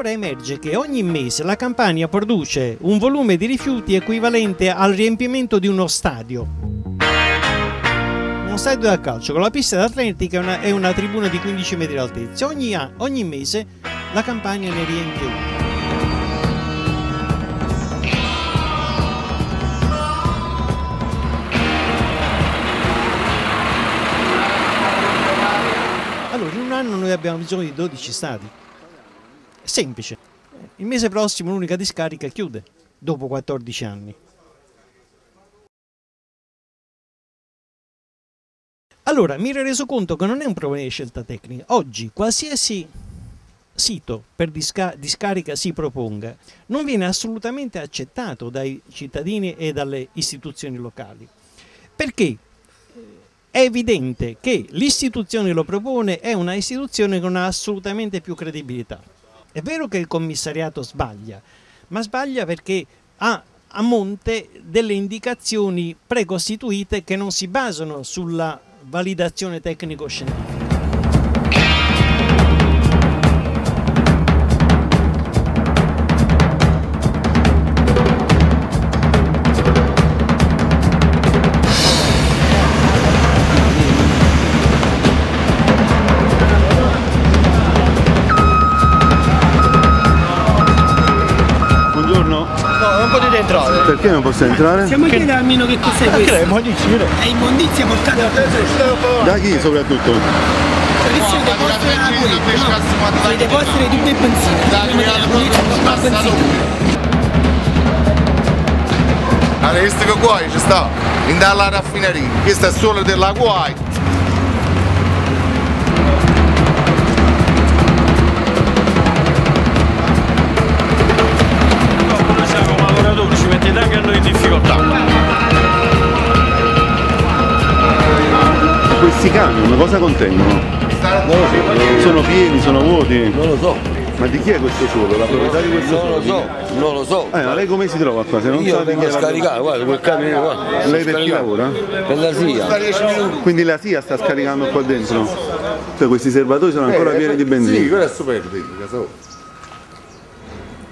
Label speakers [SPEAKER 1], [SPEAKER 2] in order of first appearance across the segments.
[SPEAKER 1] allora emerge che ogni mese la Campania produce un volume di rifiuti equivalente al riempimento di uno stadio. Uno stadio da calcio con la pista d'atletica e una, una tribuna di 15 metri di altezza. Ogni, ogni mese la Campania ne riempie uno. Allora, in un anno noi abbiamo bisogno di 12 stadi. Semplice. Il mese prossimo l'unica discarica chiude, dopo 14 anni. Allora, mi ero reso conto che non è un problema di scelta tecnica. Oggi qualsiasi sito per disca- discarica si proponga non viene assolutamente accettato dai cittadini e dalle istituzioni locali. Perché? È evidente che l'istituzione che lo propone è una istituzione che non ha assolutamente più credibilità. È vero che il commissariato sbaglia, ma sbaglia perché ha a monte delle indicazioni precostituite che non si basano sulla validazione tecnico-scientifica.
[SPEAKER 2] Perché non posso entrare?
[SPEAKER 3] Siamo chiedere almeno che cos'è questo?
[SPEAKER 4] È immondizia.
[SPEAKER 3] È immondizia portata da
[SPEAKER 2] Da chi soprattutto?
[SPEAKER 3] Sono i depositi di tutte le benzine.
[SPEAKER 5] Allora, questo che qua ci sta in dalla raffineria, questo è solo della Kuwait.
[SPEAKER 2] Questi camion cosa contengono? Sono pieni, sono vuoti?
[SPEAKER 6] Non lo so,
[SPEAKER 2] Ma di chi è questo suolo? La proprietà di questo
[SPEAKER 6] non lo
[SPEAKER 2] suolo?
[SPEAKER 6] so, non lo so.
[SPEAKER 2] Eh, ma lei come si trova qua? Se non
[SPEAKER 6] Io vengo a scaricare, guarda, quel camione qua.
[SPEAKER 2] Lei per chi lavora?
[SPEAKER 6] Per la SIA.
[SPEAKER 2] Quindi la SIA sta scaricando qua dentro? Cioè questi serbatoi sono ancora pieni di
[SPEAKER 5] Sì,
[SPEAKER 2] benzina?
[SPEAKER 5] quello è super dentro, casò.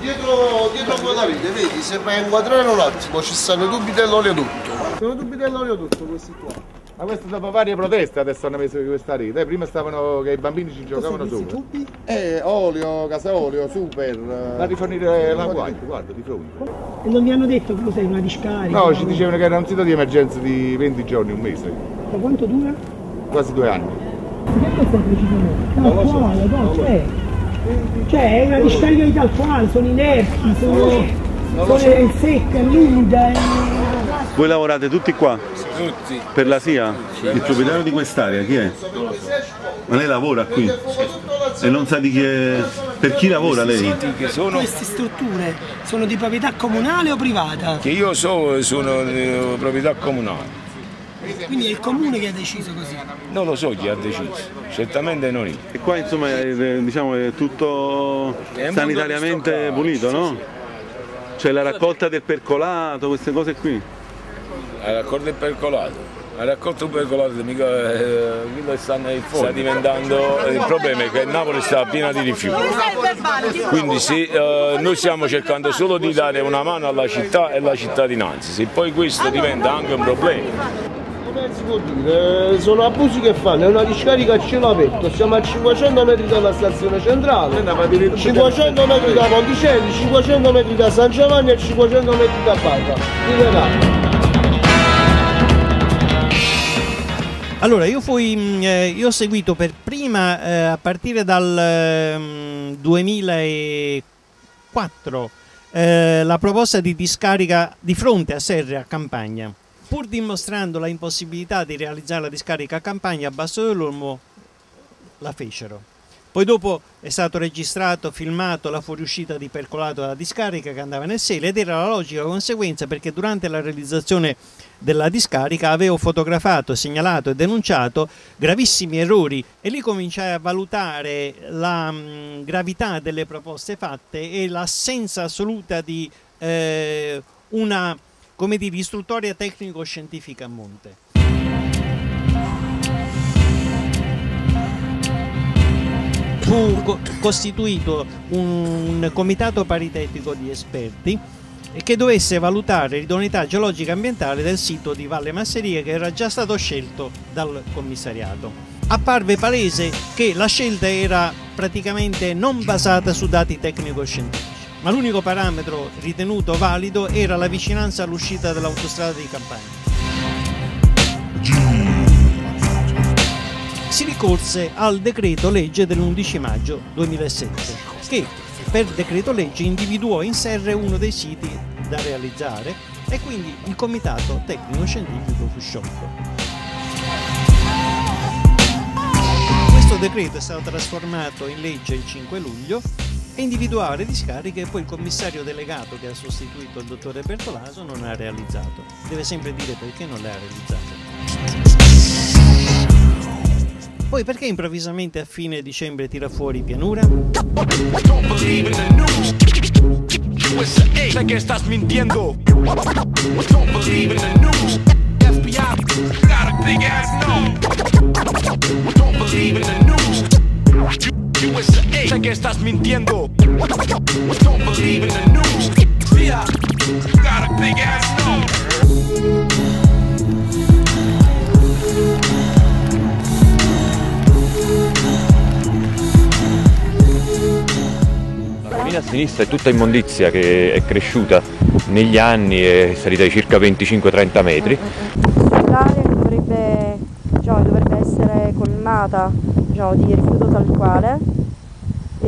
[SPEAKER 5] Dietro, dietro a vede, vedi, se vai a inquadrare un attimo ci stanno i tubi dell'oleodotto. Sono tubi dell'oleodotto questi qua.
[SPEAKER 7] Ma questo dopo varie proteste adesso hanno messo questa rete. Eh, Prima stavano che i bambini ci giocavano sopra.
[SPEAKER 5] Eh, olio, casa olio, super.
[SPEAKER 7] Da rifornire la guardia, guarda di fronte.
[SPEAKER 3] E non vi hanno detto che cos'è una discarica?
[SPEAKER 7] No, ci dicevano che era un sito di emergenza di 20 giorni, un mese,
[SPEAKER 3] Da quanto dura?
[SPEAKER 7] quasi due anni.
[SPEAKER 3] Che questo è precisamente? Tal quale, no, cioè. Cioè è una discarica di tal quale, sono inerti, sono, sono secca, lumida, è...
[SPEAKER 2] Voi lavorate tutti qua? Tutti. Per la SIA? Il proprietario di quest'area chi è? Ma lei lavora qui? E non sa di chi è... Per chi lavora lei?
[SPEAKER 8] che sono
[SPEAKER 3] Queste strutture sono di proprietà comunale o privata?
[SPEAKER 8] che io so sono di proprietà comunale.
[SPEAKER 3] Quindi è il comune che ha deciso così.
[SPEAKER 8] Non lo so chi ha deciso, certamente non io.
[SPEAKER 2] E qua insomma è, diciamo, è tutto
[SPEAKER 8] È
[SPEAKER 2] sanitariamente pulito,
[SPEAKER 8] sì,
[SPEAKER 2] no?
[SPEAKER 8] sì.
[SPEAKER 2] C'è la raccolta del percolato, queste cose qui.
[SPEAKER 8] Ha raccolto il percolato. Ha raccolto il percolato, mica eh, quello sta, sta diventando. Il problema è che Napoli sta piena di rifiuti. Quindi se, eh, noi stiamo cercando solo di dare una mano alla città e alla cittadinanza. Se poi questo diventa anche un problema.
[SPEAKER 5] Come si può dire? Sono abusi che fanno, è una discarica a cielo aperto, siamo a 500 metri dalla stazione centrale, 500 metri da Ponticelli, 500 metri da San Giovanni e 500 metri da Barra.
[SPEAKER 1] Allora, io, fui, mh, eh, io ho seguito per prima, eh, a partire dal ehm, 2004, eh, la proposta di discarica di fronte a Serre a Campagna. Pur dimostrando la impossibilità di realizzare la discarica a Campagna, a Basso dell'Olmo la fecero. Poi dopo è stato registrato, filmato la fuoriuscita di percolato dalla discarica che andava nel Sele ed era la logica conseguenza perché durante la realizzazione della discarica avevo fotografato, segnalato e denunciato gravissimi errori e lì cominciai a valutare la mh, gravità delle proposte fatte e l'assenza assoluta di eh, una come dire, istruttoria tecnico-scientifica a monte. Fu co- costituito un comitato paritetico di esperti che dovesse valutare l'idoneità geologica e ambientale del sito di Valle Masseria che era già stato scelto dal commissariato. Apparve palese che la scelta era praticamente non basata su dati tecnico-scientifici, ma l'unico parametro ritenuto valido era la vicinanza all'uscita dell'autostrada di Campania. Si ricorse al decreto legge dell'11 maggio 2007 che per decreto legge individuò in Serre uno dei siti da realizzare e quindi il comitato tecnico scientifico fu sciolto. Questo decreto è stato trasformato in legge il 5 luglio e individuava le discariche poi il commissario delegato che ha sostituito il dottore Bertolaso non ha realizzato. Deve sempre dire perché non le ha realizzate. Poi perché improvvisamente a fine dicembre tira fuori pianura?
[SPEAKER 9] Don't believe in the news. USA, sé que estás mintiendo. Don't believe in the news. FBI got a big ass no. Don't believe in the news. USA, sé que estás mintiendo. Don't believe in the news.
[SPEAKER 10] Sinistra è tutta immondizia che è cresciuta negli anni, è salita di circa 25-30 metri.
[SPEAKER 11] L'area dovrebbe, diciamo, dovrebbe essere colmata diciamo, di rifiuto tal quale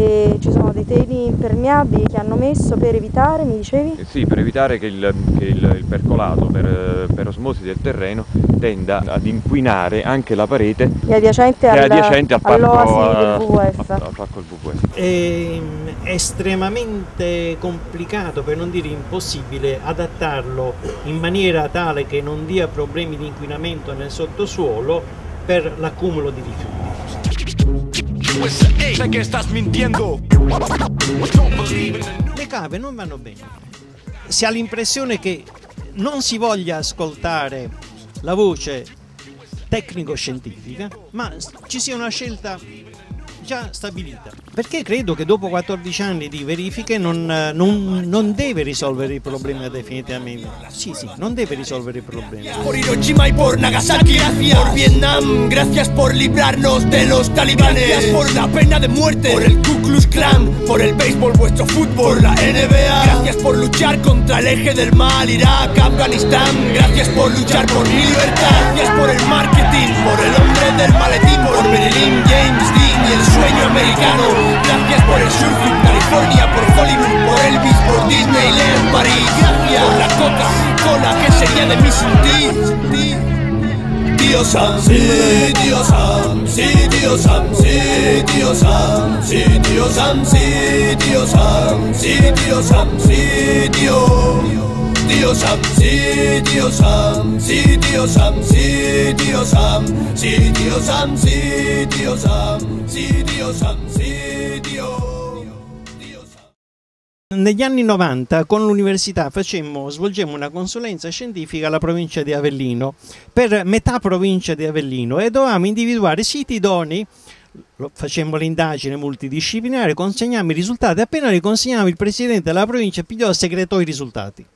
[SPEAKER 11] e ci sono dei teli impermeabili che hanno messo per evitare, mi dicevi?
[SPEAKER 10] Eh Sì, per evitare che il, che il- il percolato per, per osmosi del terreno tenda ad inquinare anche la parete
[SPEAKER 11] È adiacente,
[SPEAKER 10] che è
[SPEAKER 11] al-
[SPEAKER 10] adiacente al parco,
[SPEAKER 11] all'oasi del
[SPEAKER 10] a-
[SPEAKER 11] WWF.
[SPEAKER 10] al parco del WWF.
[SPEAKER 1] È estremamente complicato, per non dire impossibile, adattarlo in maniera tale che non dia problemi di inquinamento nel sottosuolo per l'accumulo di rifiuti.
[SPEAKER 9] USA, sé que estás mintiendo.
[SPEAKER 1] Le cave non vanno bene. Si ha l'impressione che non si voglia ascoltare la voce tecnico-scientifica, ma ci sia una scelta già stabilita. Perché credo che dopo 14 anni di verifiche non, eh, non- non deve risolvere i problemi definitivamente. Sì, sì, non deve risolvere i problemi.
[SPEAKER 12] Por Hiroshima y por Nagasaki, gracias por Vietnam, gracias por librarnos de los talibanes, gracias por la pena de muerte, por el Ku Klux Klan, por el béisbol, vuestro fútbol, por la NBA, gracias por luchar contra el eje del mal, Irak, Afganistán, gracias por luchar por mi libertad, gracias por el marketing, por el hombre del maletín, por Marilyn James Dean y el sueño americano, gracias por el surfing, California, por Hollywood, por Elvis, por Disneyland, París, gracias por la Coca-Cola, que sería de mí sin ti? Tío Sam, sí, tío Sam, sí, tío Sam, sí, tío Sam, sí, tío Sam, sí, tío Sam, sí, tío Sam, sí, tío. Tío Sam, sí, tío Sam, sí, tío Sam, sí, tío Sam, sí, tío Sam, sí, tío Sam, sí, tío Sam, sí, tío.
[SPEAKER 1] Negli anni 90 con l'università facemmo, svolgemmo una consulenza scientifica alla provincia di Avellino per metà provincia di Avellino e dovevamo individuare siti idonei facemmo l'indagine multidisciplinare, consegniamo i risultati, appena li consegniamo il presidente della provincia pigliò segretò i risultati.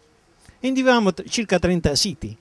[SPEAKER 1] Individuavamo circa 30 siti.